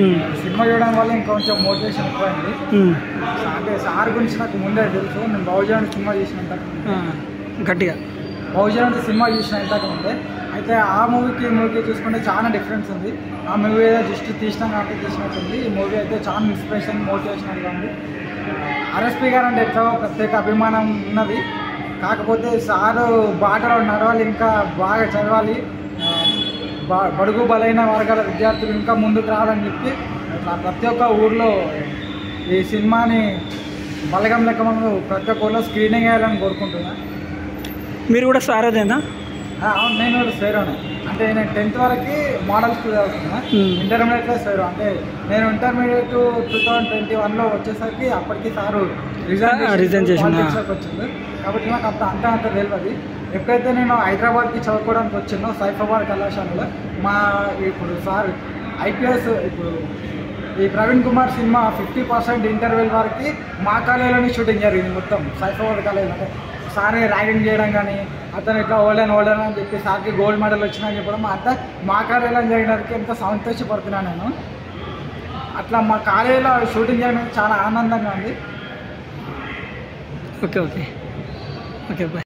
ఉమ్, cinema చూడడం వల్ల ఇంకొంచెం మోటివేషన్ ఎక్కువైంది. ఉమ్, అంటే సార్ గురించి నాకు ముందే తెలుసు. నేను బహుజన్ సినిమా చూసినంత ఆ, గట్టిగా. బహుజన్ సినిమా చూసిన ఇంతకు ముందే. అయితే ఆ మూవీకి ఈ మూవీకి చూసుకుంటే చాలా డిఫరెన్స్ ఉంది. ఆ మూవీ ఏదో జస్ట్ తీసినాం కాబట్టి తీసినట్టుంది. ఈ మూవీ అయితే చాలా ఇన్స్పిరేషన్ మోటివేషనల్గా ఉంది. ఆర్ఎస్పీ గారు అంటే ఎంతో ప్రత్యేక అభిమానం ఉన్నది. కాకపోతే సారు బాటలో నడవాలి ఇంకా బాగా చదవాలి. బడుగు బలైన వర్గాల విద్యార్థులు ఇంకా ముందుకు రావాలని చెప్పి ప్రతి ఒక్క ఊర్లో ఈ సినిమాని బలగం లెక్క మనం ప్రతి ఒక్క ఊర్లో స్క్రీనింగ్ వేయాలని కోరుకుంటున్నాను మీరు కూడా సారదేనా ఆ, అవును నేను కూడా స్వేరోనే అంటే నేను టెన్త్ వరకు మోడల్ స్కూల్ చదువుతున్నా. ఇంటర్మీడియట్లో స్వేరో అంటే నేను ఇంటర్మీడియట్ టూ థౌజండ్ ట్వంటీ వన్లో వచ్చేసరికి అప్పటికి సారు రిజైన్ చేసిండా? పాలిటిక్స్లోకి వచ్చింది కాబట్టి నాకు అంత అంత అంత తెలియదు ఎప్పుడైతే నేను హైదరాబాద్కి చదువుకోవడానికి వచ్చినో సైఫాబాద్ కళాశాలలో మా ఇప్పుడు సార్ ఐపీఎస్ ఇప్పుడు ఈ Praveen Kumar cinema fifty percent interval వరకు మా కాలేజీలోనే షూటింగ్ జరిగింది మొత్తం సైఫాబాద్ కాలేజ్ అంటే సార్ని ర్యాగింగ్ చేయడం కానీ అతను ఇట్లా ఓల్డెన్ ఓల్డెన్ అని చెప్పి సార్కి గోల్డ్ మెడల్ వచ్చిందని చెప్పడం అంతా మా కాలేజీలో జరిగినందుకు ఎంతో సంతోషపడుతున్నాను నేను. అట్లా మా కాలేజీలో షూటింగ్ చేయడం చాలా ఆనందంగా ఉంది. Okay okay. Okay bye.